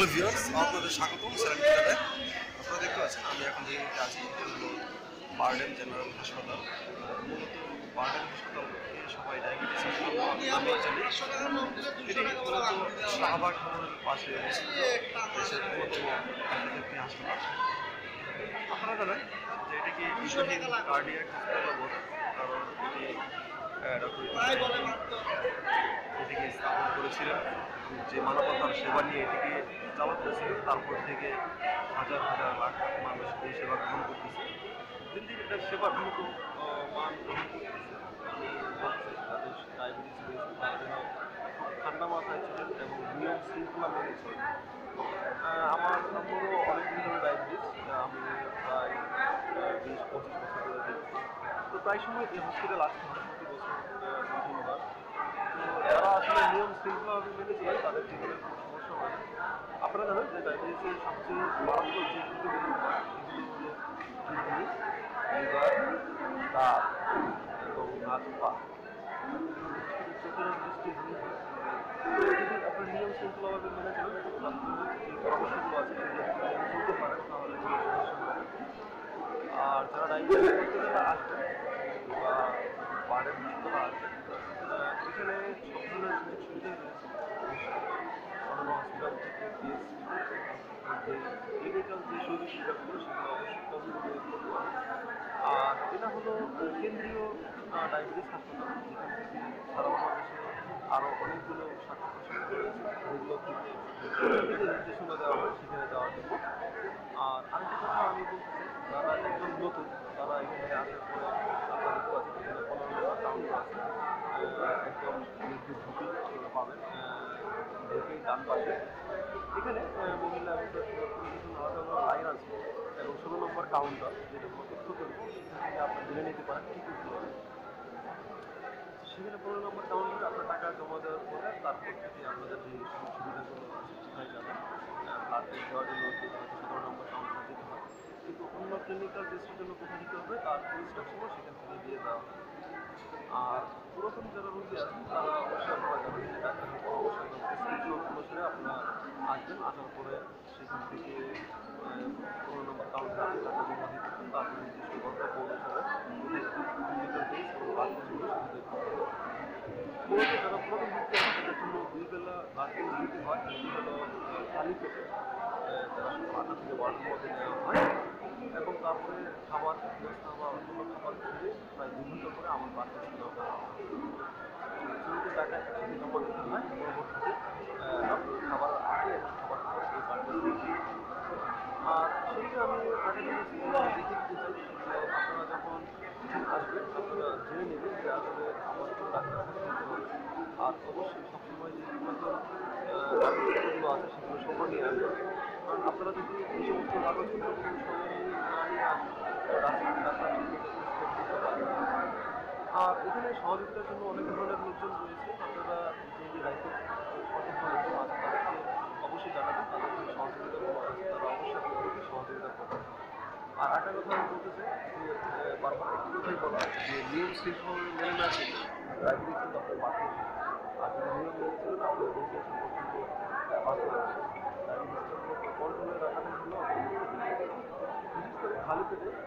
Hello viewers আপনাদের স্বাগতম। সেরান কিতাবে আপনারা দেখতে পাচ্ছেন আমি এখন যে আছি এটা বার্ডেন জেনারেল হাসপাতাল মূলত বার্ডেন হাসপাতালকে সবাই ডায়াবেটিস নামে জানি এটি মূলত শাহবাগ ভবনের পাশে দেশের একটি হাসপাতাল। আপনারা জানেন যে এটিকে ইসোহিন কার্ডিয়াক হাসপাতাল বলে কারণ এটি ডক্টর এটিকে স্থাপন করেছিলেন? যে মানবতার সেবা নিয়ে এটিকে চালাতেছিলেন তারপর থেকে হাজার হাজার লাখ মানুষ এই সেবা গ্রহণ করতেছে। দিন দিন এটা সেবা দ্রুত মান গ্রহণ করতেছে। বলছি ডায়াবেটিস রয়েছে, তারা যেন ঠান্ডা মাথায় ছিলেন এবং নিয়ম শৃঙ্খলা মেনে চলেন। আমার নম্বরও অনেকদিন ধরে ডায়াবেটিস আমি প্রায় বিশ পঁচিশ বছর ধরে তো প্রায় সময় এই হসপিটাল আসতে হয় প্রতি বছর আহ, দুই তিনবার তো যারা আসলে নিয়ম শৃঙ্খলাভাবে মেনে চলে তাদের জীবনে সমস্যা হয় আপনারা জানেন যে ডায়াবেটিসের সবচেয়ে মারাত্মক যে হয় নিয়ম শৃঙ্খলাভাবে মেনে চলেন যে পরামর্শগুলো আছে মেনে তাহলে। আর যারা ডায়াবেটিস করতে যারা আসবেন বা বাড়ির হাসপাতালে আসবেন আহ, এখানে সব ধরনের সুযোগ সুবিধাই রয়েছে অন্যান্য হসপিটাল থেকে পিএসসি যে ক্লিনিক্যাল যে সুযোগ সুবিধাগুলো সেগুলো অবশ্যই করতে হবে আর এটা হলো কেন্দ্রীয় ডায়াবেটিস হাসপাতাল যেখান সারা বাংলাদেশে আরও অনেকগুলো শাখা প্রশাখা রয়েছে নির্দেশনা দেওয়া হয় সেখানে যাওয়ার জন্য আর আরেকটা কথা আমি বলতে চাই যারা একদম নতুন তারা এখানে আসার পরে আপনারা দেখতে এখানে পনেরো কাউন্টার আছে একদম ঢুকি পাবেন ঢুকেই ডান পাশে এখানে আহ, মহিলা এবং পুরুষের জন্য আলাদা আলাদা লাইন আছে এবং ষোলো নম্বর কাউন্টার যেটা করবে আপনি জেনে নিতে পারেন কী কী হবে সেখানে পনেরো নম্বর কাউন্টারে আপনার টাকা জমা দেওয়ার পরে তারপর থেকে আপনাদের যে সুবিধাগুলো আছে সেখানে যাবেন ব্লাড টেস্ট দেওয়ার জন্য সতেরো নম্বর কাউন্টারে যেতে হয় কিন্তু অন্য ক্লিনিক্যাল টেস্টের জন্য কোথায় হবে? তার ইনস্ট্রাকশনও সেখান থেকে দিয়ে দেওয়া হবে। আর পুরাতন যারা রোগী আছেন, তারা অবশ্যই আপনারা জানেন যে ডাক্তারের পরামর্শ এবং অনুসারে আপনারা আসবেন আসার পরে সেখান থেকে পনেরো নম্বর কাউন্টারে তারপরে নির্দিষ্ট হবে। মূলত যারা প্রথম ভুক্তি আছে তাদের জন্য দুই বেলা হয়। হলো আহ, খালি পেটে শুধু আটা থেকে নেওয়া হয়। এবং তারপরে খাবার ব্যবস্থা বা অন্য খাবার খেয়ে প্রায় দু ঘণ্টা পরে আমার ব্লাড টেস্ট দেওয়া হয় শুরুতে টাকা একসাথে জমা দিতে হয় পরবর্তীতে আহ, আপনার খাবার আগে এবং খাবার পরে এই ব্লাড টেস্ট দিতে হয়। আর সেইটা আমি আগে জিনিস দেখে দিতে চাই যে আপনারা যখন আসবেন আপনারা জেনে নেবেন যে আসলে আমার কোন ডাক্তার কাছে যেতে হবে আর কারণ আপনারা যদি। আর এখানে সহযোগিতার জন্য অনেক ধরনের লোকজন রয়েছে আপনারা যে যে দায়িত্ব লোকজন আছে তাদেরকে অবশ্যই জানাবেন তাদের যে সহযোগিতা কোনো আছে তারা অবশ্যই আপনাদেরকে সহযোগিতা করবেন আর একটা কথা আমি বলতে চাই, যে, বারবার একটি কথাই বলা, যে, নিয়ম শৃঙ্খল মেনে না কিন্তু আপনার বাড়তে খালি পেটে থেকে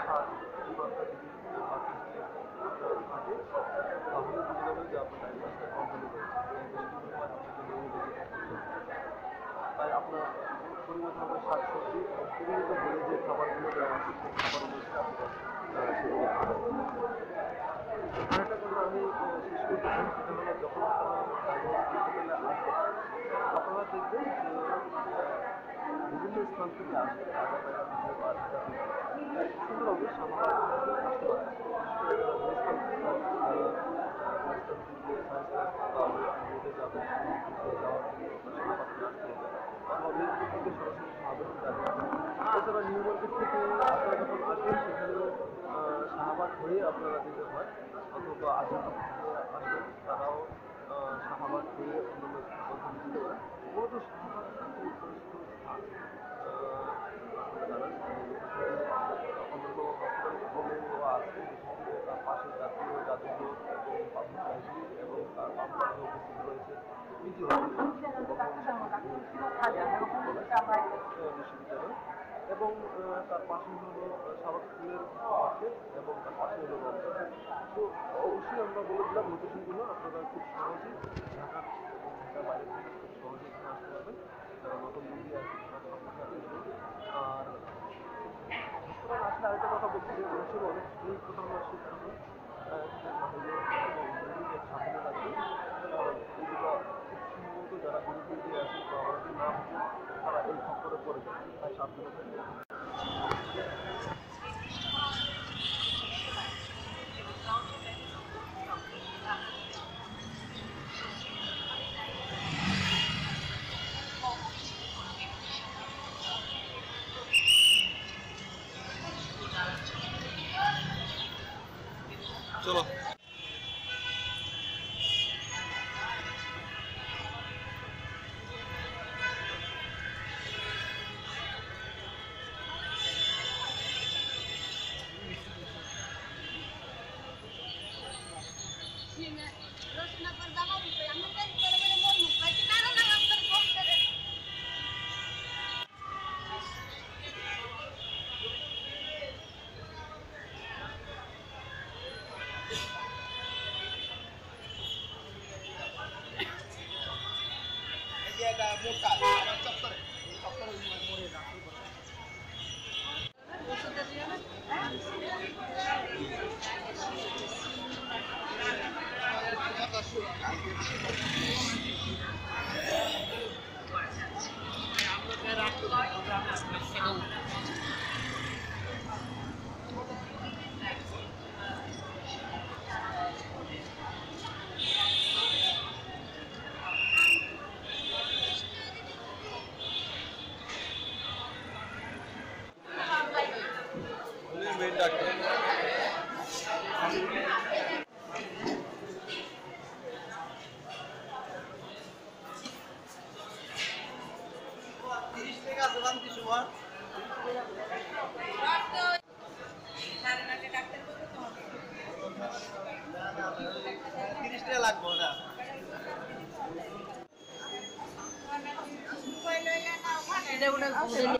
সাত এই ব্লাড থাকে তাহলে বুঝে যাবেন যে আপনার ডায়াবেটিসটা কন্ট্রোলে তাই আপনার পরিমিত হবে শাক সবজি বলে যে খাবারগুলো দেওয়া আছে সেই খাবার অনুযায়ী আপনার সেগুলো খাবেন আরেকটা কথা আমি শেষ করতে চাই আপনারা দেখবেন যে বিভিন্ন স্থান থেকে আসবে সুন্দরভাবে সামনে আসতে নিউ মার্কেট থেকে আপনারা যখন আসবেন সেখানে আহ, শাহবাগ হয়ে আপনারা যেতে হয়। আজহাবাদ থেকে আসবেন তারাও আহ, শাহবাগ হয়ে অন্যান্য দিতে মূলত শাহবাগ একটি পরিচিত স্থান আহ, আপনারা জানেন যে অন্যান্য হসপিটালগুলো আছে বিশেষ করে তার পাশে জাতীয় জাদুঘর এবং পাবলিক লাইব্রেরি এবং তার পাম্পার উপস্থিত রয়েছে পিজি হসপিটাল আহ, বিশ্ববিদ্যালয় এবং তার পাশে হলো সাবাক স্কুলের পাশে এবং তার পাশে হলো তো, অবশ্যই আমরা বলে দিলাম লোকেশনগুলো আপনারা খুব সহজেই ঢাকার এবং ঢাকার বাইরে থেকে খুব সহজেই এখানে আসতে পারবেন। যারা নতুন ছাত্রছাত্রী আর রেস্তোরাঁ আসলে আরেকটা কথা বলছি, যে অনেক এই কথা আমরা সম্ভবত যারা দিয়ে আছে বা এই খপ্পরে পড়ে যায়। una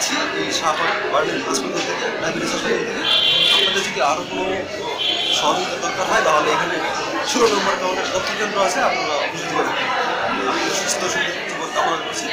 বিদায় নিচ্ছি এই সাপার গার্ডেন হাসপাতাল থেকে ডায়াবেটিস হাসপাতাল থেকে আপনাদের যদি আরও কোনো সহযোগিতা দরকার হয়, তাহলে এখানে ষোলো নম্বর কাউন্টার তথ্য কেন্দ্র আছে, আপনারা পারবেন আপনাদের সুস্থ, সুন্দর জীবন কামনা করছি